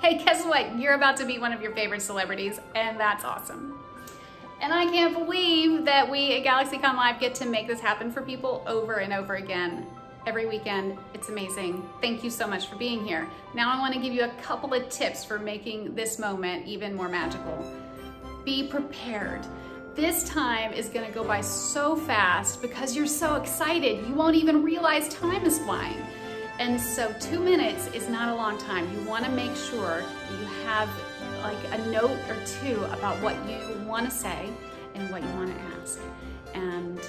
Hey, guess what? You're about to meet one of your favorite celebrities, and that's awesome. And I can't believe that we at GalaxyCon Live get to make this happen for people over and over again. Every weekend, it's amazing. Thank you so much for being here. Now I wanna give you a couple of tips for making this moment even more magical. Be prepared. This time is gonna go by so fast because you're so excited, you won't even realize time is flying. And so two minutes is not a long time. You wanna make sure you have like a note or two about what you want to say and what you want to ask. And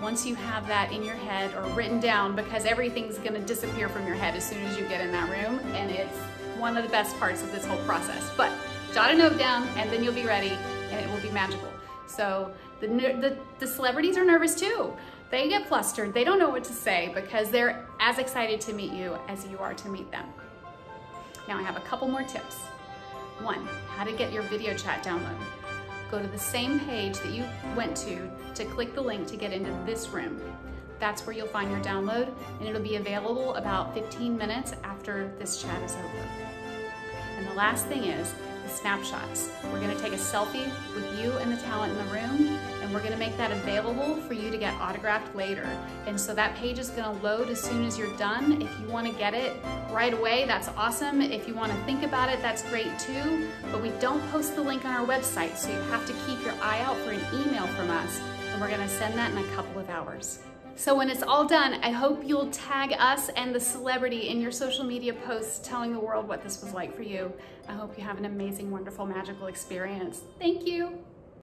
once you have that in your head or written down, because everything's going to disappear from your head as soon as you get in that room, and it's one of the best parts of this whole process. But jot a note down, and then you'll be ready, and it will be magical. So the, the, the celebrities are nervous too. They get flustered. They don't know what to say because they're as excited to meet you as you are to meet them. Now I have a couple more tips. One, how to get your video chat download. Go to the same page that you went to to click the link to get into this room. That's where you'll find your download and it'll be available about 15 minutes after this chat is over. And the last thing is snapshots. We're gonna take a selfie with you and the talent in the room and we're gonna make that available for you to get autographed later. And so that page is gonna load as soon as you're done. If you wanna get it right away, that's awesome. If you wanna think about it, that's great too. But we don't post the link on our website, so you have to keep your eye out for an email from us and we're gonna send that in a couple of hours. So when it's all done, I hope you'll tag us and the celebrity in your social media posts telling the world what this was like for you. I hope you have an amazing, wonderful, magical experience. Thank you.